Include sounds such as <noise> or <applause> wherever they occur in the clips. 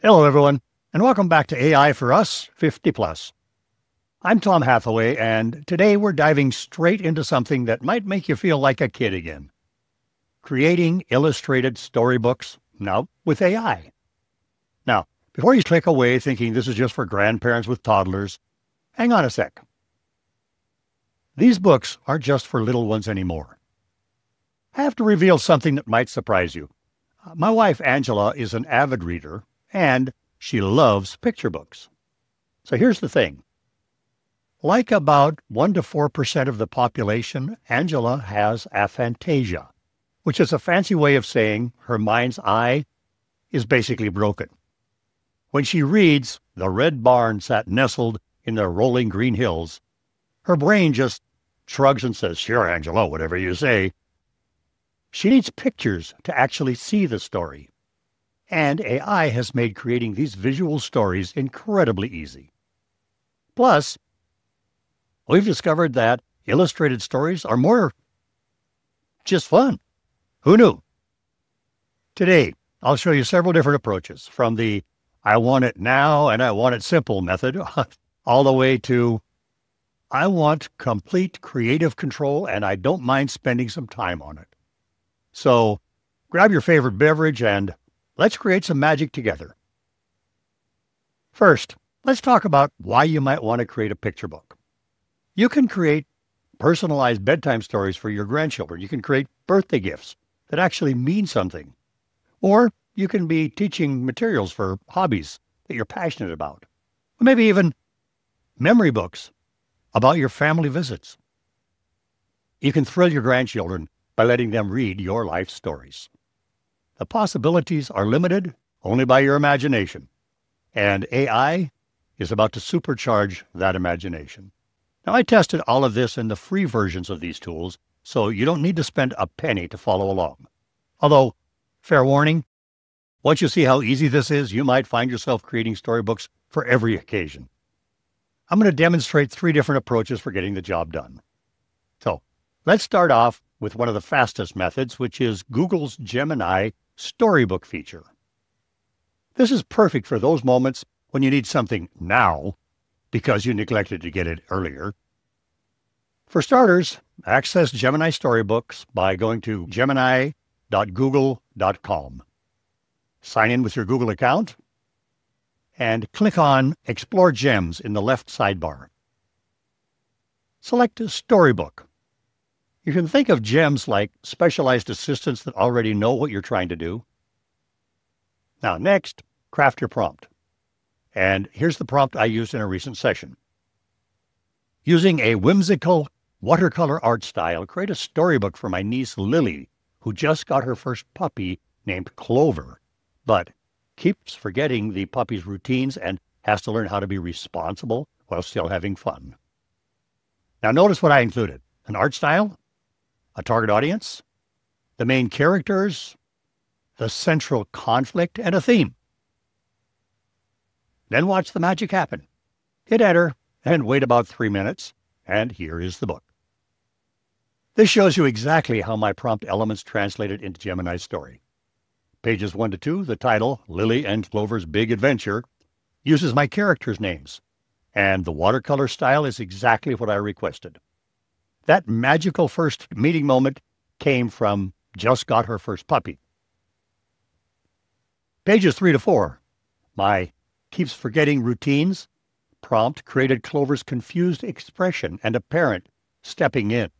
Hello, everyone, and welcome back to AI for Us 50 Plus. I'm Tom Hathaway, and today we're diving straight into something that might make you feel like a kid again creating illustrated storybooks, now with AI. Now, before you click away thinking this is just for grandparents with toddlers, hang on a sec. These books aren't just for little ones anymore. I have to reveal something that might surprise you. Uh, my wife, Angela, is an avid reader and she loves picture books. So here's the thing. Like about 1 to 4% of the population, Angela has aphantasia, which is a fancy way of saying her mind's eye is basically broken. When she reads The Red Barn sat nestled in the rolling green hills, her brain just shrugs and says, Sure, Angela, whatever you say. She needs pictures to actually see the story and AI has made creating these visual stories incredibly easy. Plus, we've discovered that illustrated stories are more just fun. Who knew? Today, I'll show you several different approaches from the I want it now and I want it simple method <laughs> all the way to I want complete creative control and I don't mind spending some time on it. So grab your favorite beverage and Let's create some magic together. First, let's talk about why you might want to create a picture book. You can create personalized bedtime stories for your grandchildren. You can create birthday gifts that actually mean something. Or you can be teaching materials for hobbies that you're passionate about. Or maybe even memory books about your family visits. You can thrill your grandchildren by letting them read your life stories. The possibilities are limited only by your imagination, and AI is about to supercharge that imagination. Now, I tested all of this in the free versions of these tools, so you don't need to spend a penny to follow along. Although, fair warning, once you see how easy this is, you might find yourself creating storybooks for every occasion. I'm going to demonstrate three different approaches for getting the job done. So, let's start off with one of the fastest methods, which is Google's Gemini Storybook feature. This is perfect for those moments when you need something now because you neglected to get it earlier. For starters, access Gemini Storybooks by going to gemini.google.com. Sign in with your Google account and click on Explore Gems in the left sidebar. Select a Storybook you can think of gems like specialized assistants that already know what you're trying to do. Now, next, craft your prompt. And here's the prompt I used in a recent session. Using a whimsical watercolor art style, create a storybook for my niece Lily, who just got her first puppy named Clover, but keeps forgetting the puppy's routines and has to learn how to be responsible while still having fun. Now, notice what I included an art style, a target audience, the main characters, the central conflict, and a theme. Then watch the magic happen. Hit enter and wait about three minutes, and here is the book. This shows you exactly how my prompt elements translated into Gemini's story. Pages 1 to 2, the title, Lily and Clover's Big Adventure, uses my characters' names, and the watercolor style is exactly what I requested. That magical first meeting moment came from just got her first puppy. Pages 3 to 4. My keeps forgetting routines prompt created Clover's confused expression and a parent stepping in.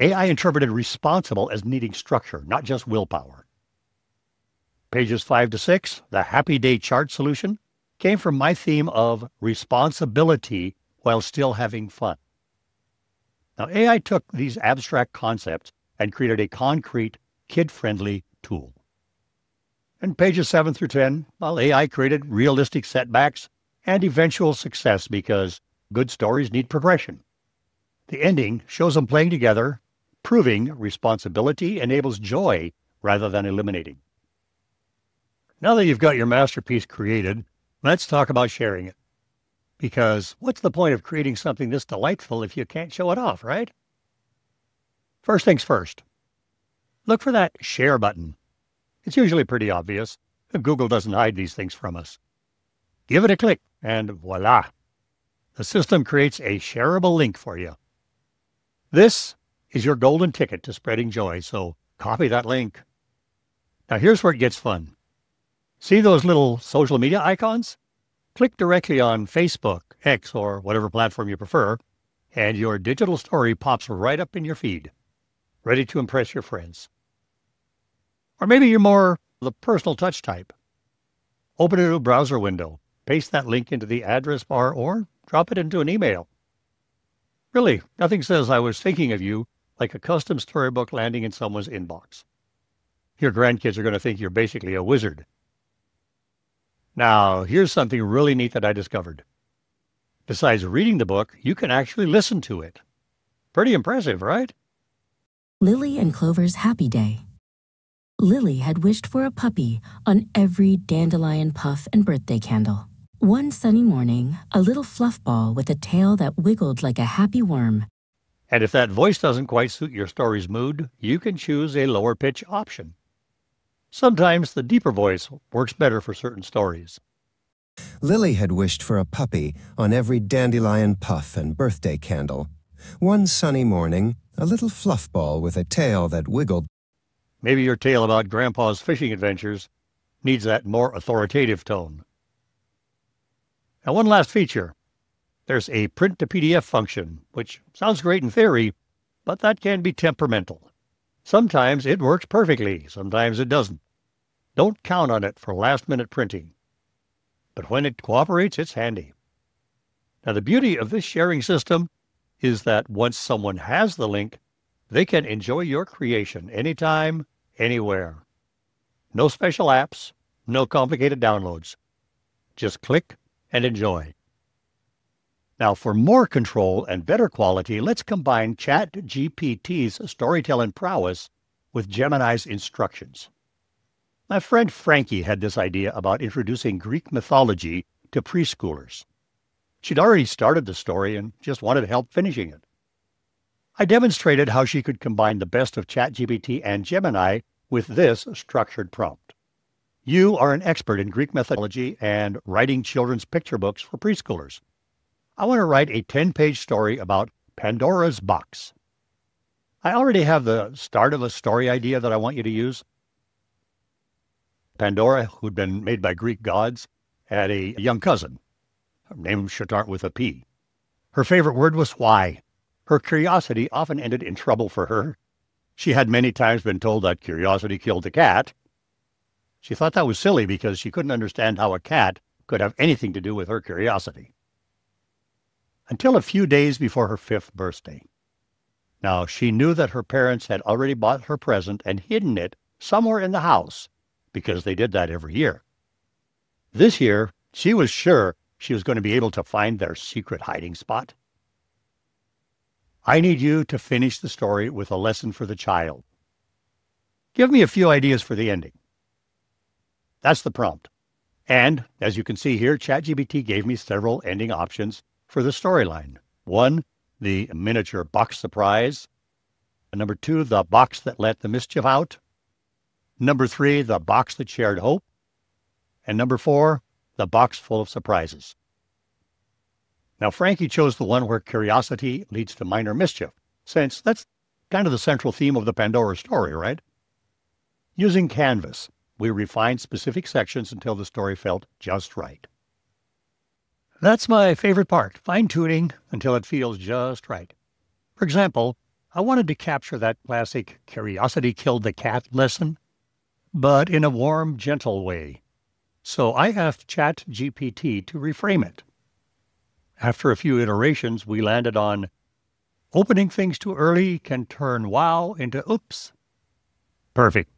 AI interpreted responsible as needing structure, not just willpower. Pages 5 to 6, the Happy Day chart solution, came from my theme of responsibility while still having fun. Now, AI took these abstract concepts and created a concrete, kid-friendly tool. In pages 7 through 10, while AI created realistic setbacks and eventual success because good stories need progression. The ending shows them playing together, proving responsibility enables joy rather than eliminating. Now that you've got your masterpiece created, let's talk about sharing it. Because what's the point of creating something this delightful if you can't show it off, right? First things first. Look for that share button. It's usually pretty obvious. Google doesn't hide these things from us. Give it a click, and voila! The system creates a shareable link for you. This is your golden ticket to spreading joy, so copy that link. Now here's where it gets fun. See those little social media icons? Click directly on Facebook, X, or whatever platform you prefer, and your digital story pops right up in your feed, ready to impress your friends. Or maybe you're more the personal touch type. Open a new browser window, paste that link into the address bar, or drop it into an email. Really, nothing says I was thinking of you like a custom storybook landing in someone's inbox. Your grandkids are going to think you're basically a wizard. Now, here's something really neat that I discovered. Besides reading the book, you can actually listen to it. Pretty impressive, right? Lily and Clover's Happy Day. Lily had wished for a puppy on every dandelion puff and birthday candle. One sunny morning, a little fluff ball with a tail that wiggled like a happy worm. And if that voice doesn't quite suit your story's mood, you can choose a lower pitch option. Sometimes the deeper voice works better for certain stories. Lily had wished for a puppy on every dandelion puff and birthday candle. One sunny morning, a little fluff ball with a tail that wiggled. Maybe your tale about Grandpa's fishing adventures needs that more authoritative tone. Now, one last feature. There's a print to PDF function, which sounds great in theory, but that can be temperamental. Sometimes it works perfectly, sometimes it doesn't. Don't count on it for last minute printing. But when it cooperates, it's handy. Now, the beauty of this sharing system is that once someone has the link, they can enjoy your creation anytime, anywhere. No special apps, no complicated downloads. Just click and enjoy. Now, for more control and better quality, let's combine ChatGPT's storytelling prowess with Gemini's instructions. My friend Frankie had this idea about introducing Greek mythology to preschoolers. She'd already started the story and just wanted help finishing it. I demonstrated how she could combine the best of ChatGPT and Gemini with this structured prompt. You are an expert in Greek mythology and writing children's picture books for preschoolers. I want to write a 10 page story about Pandora's box. I already have the start of a story idea that I want you to use. Pandora, who'd been made by Greek gods, had a young cousin. Her name should start with a P. Her favorite word was why. Her curiosity often ended in trouble for her. She had many times been told that curiosity killed the cat. She thought that was silly because she couldn't understand how a cat could have anything to do with her curiosity until a few days before her fifth birthday. Now, she knew that her parents had already bought her present and hidden it somewhere in the house because they did that every year. This year, she was sure she was going to be able to find their secret hiding spot. I need you to finish the story with a lesson for the child. Give me a few ideas for the ending. That's the prompt. And as you can see here, ChatGPT gave me several ending options for the storyline. One, the miniature box surprise. Number two, the box that let the mischief out. Number three, the box that shared hope. And number four, the box full of surprises. Now, Frankie chose the one where curiosity leads to minor mischief, since that's kind of the central theme of the Pandora story, right? Using Canvas, we refined specific sections until the story felt just right. That's my favorite part, fine-tuning until it feels just right. For example, I wanted to capture that classic curiosity killed the cat lesson, but in a warm, gentle way. So I asked ChatGPT to reframe it. After a few iterations, we landed on opening things too early can turn wow into oops. Perfect.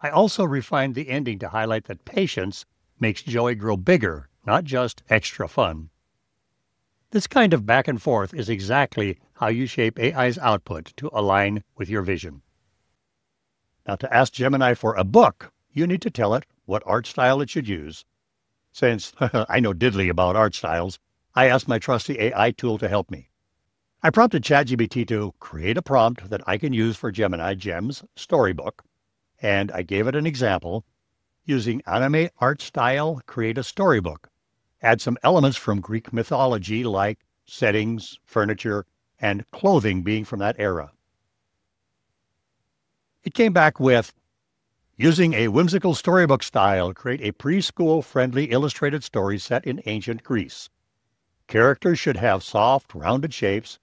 I also refined the ending to highlight that patience makes joy grow bigger not just extra fun. This kind of back and forth is exactly how you shape AI's output to align with your vision. Now, to ask Gemini for a book, you need to tell it what art style it should use. Since <laughs> I know diddly about art styles, I asked my trusty AI tool to help me. I prompted ChatGPT to create a prompt that I can use for Gemini Gem's storybook, and I gave it an example Using anime art style, create a storybook. Add some elements from Greek mythology like settings, furniture, and clothing being from that era. It came back with Using a whimsical storybook style, create a preschool friendly illustrated story set in ancient Greece. Characters should have soft, rounded shapes,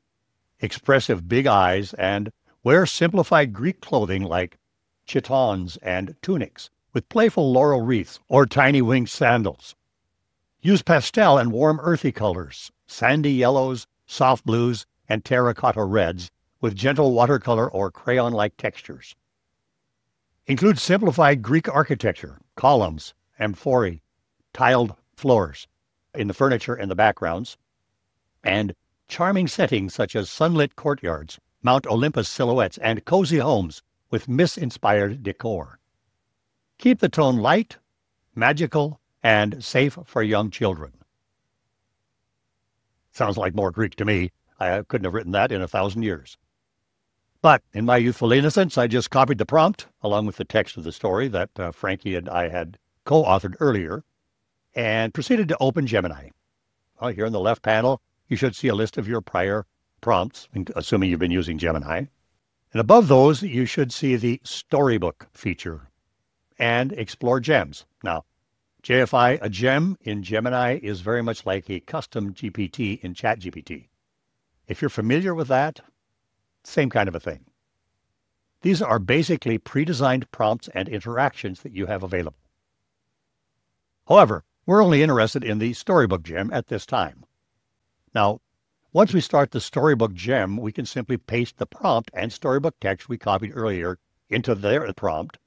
expressive big eyes, and wear simplified Greek clothing like chitons and tunics with playful laurel wreaths or tiny winged sandals. Use pastel and warm earthy colors, sandy yellows, soft blues, and terracotta reds with gentle watercolor or crayon-like textures. Include simplified Greek architecture, columns, amphorae, tiled floors in the furniture and the backgrounds, and charming settings such as sunlit courtyards, Mount Olympus silhouettes, and cozy homes with Myth-inspired decor. Keep the tone light, magical, and safe for young children. Sounds like more Greek to me. I couldn't have written that in a thousand years. But in my youthful innocence, I just copied the prompt along with the text of the story that uh, Frankie and I had co authored earlier and proceeded to open Gemini. Well, here in the left panel, you should see a list of your prior prompts, assuming you've been using Gemini. And above those, you should see the Storybook feature and explore gems. Now, JFI, a gem in Gemini is very much like a custom GPT in ChatGPT. If you're familiar with that, same kind of a thing. These are basically pre-designed prompts and interactions that you have available. However, we're only interested in the Storybook gem at this time. Now, once we start the Storybook gem, we can simply paste the prompt and Storybook text we copied earlier into their prompt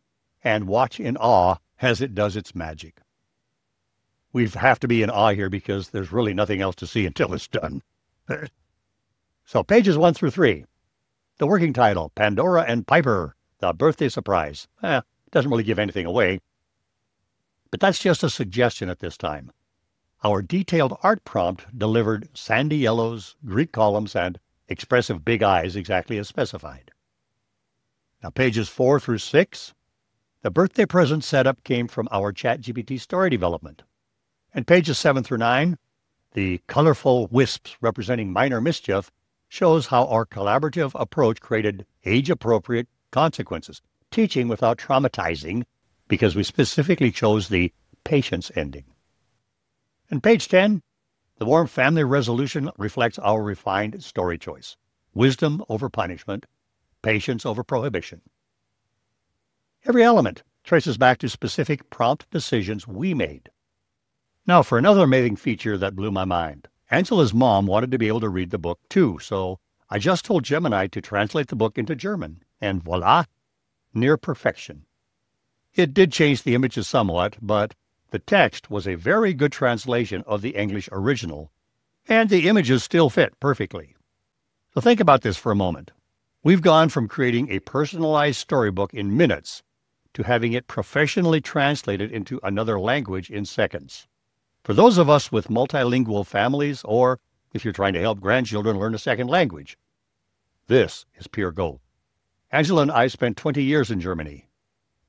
and watch in awe as it does its magic. We have to be in awe here because there's really nothing else to see until it's done. <laughs> so pages one through three. The working title, Pandora and Piper, The Birthday Surprise. Eh, doesn't really give anything away. But that's just a suggestion at this time. Our detailed art prompt delivered sandy yellows, Greek columns, and expressive big eyes exactly as specified. Now pages four through six the birthday present setup came from our ChatGPT story development. And pages 7 through 9, the colorful wisps representing minor mischief shows how our collaborative approach created age-appropriate consequences, teaching without traumatizing, because we specifically chose the patience ending. And page 10, the warm family resolution reflects our refined story choice. Wisdom over punishment, patience over prohibition. Every element traces back to specific prompt decisions we made. Now, for another amazing feature that blew my mind. Angela's mom wanted to be able to read the book too, so I just told Gemini to translate the book into German, and voila, near perfection. It did change the images somewhat, but the text was a very good translation of the English original, and the images still fit perfectly. So think about this for a moment. We've gone from creating a personalized storybook in minutes to having it professionally translated into another language in seconds. For those of us with multilingual families, or if you're trying to help grandchildren learn a second language, this is pure gold. Angela and I spent 20 years in Germany,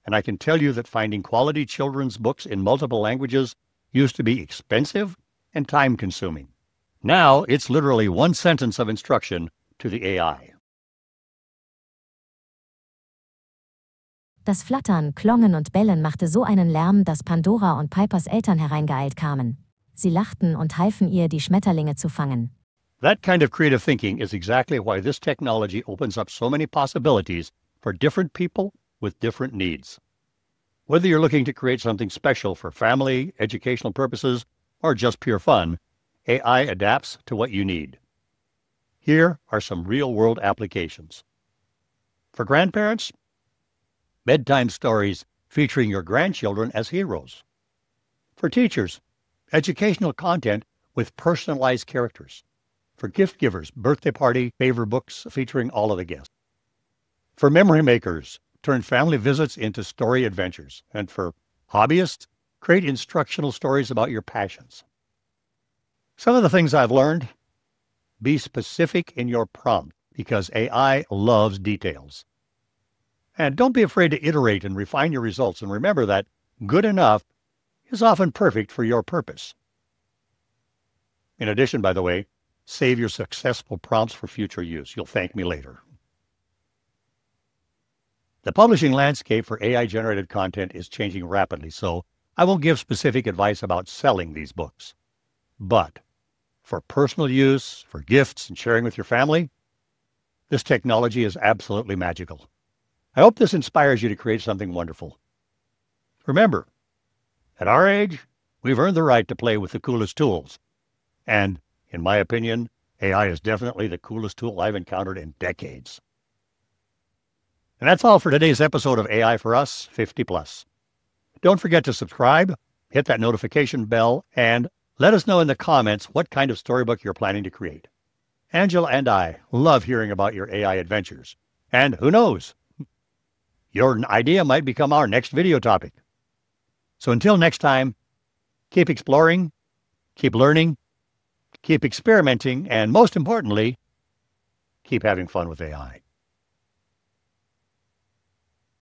and I can tell you that finding quality children's books in multiple languages used to be expensive and time consuming. Now it's literally one sentence of instruction to the AI. Das Flattern, Klongen und Bellen machte so einen Lärm, dass Pandora und Pipers Eltern hereingeeilt kamen. Sie lachten und halfen ihr, die Schmetterlinge zu fangen. That kind of creative thinking is exactly why this technology opens up so many possibilities for different people with different needs. Whether you're looking to create something special for family, educational purposes, or just pure fun, AI adapts to what you need. Here are some real-world applications. For grandparents, bedtime stories featuring your grandchildren as heroes. For teachers, educational content with personalized characters. For gift givers, birthday party favor books featuring all of the guests. For memory makers, turn family visits into story adventures. And for hobbyists, create instructional stories about your passions. Some of the things I've learned be specific in your prompt because AI loves details. And don't be afraid to iterate and refine your results. And remember that good enough is often perfect for your purpose. In addition, by the way, save your successful prompts for future use. You'll thank me later. The publishing landscape for AI generated content is changing rapidly, so I won't give specific advice about selling these books. But for personal use, for gifts and sharing with your family, this technology is absolutely magical. I hope this inspires you to create something wonderful. Remember, at our age, we've earned the right to play with the coolest tools. And, in my opinion, AI is definitely the coolest tool I've encountered in decades. And that's all for today's episode of AI for Us 50 Plus. Don't forget to subscribe, hit that notification bell, and let us know in the comments what kind of storybook you're planning to create. Angela and I love hearing about your AI adventures. And who knows? Your idea might become our next video topic. So until next time, keep exploring, keep learning, keep experimenting, and most importantly, keep having fun with AI.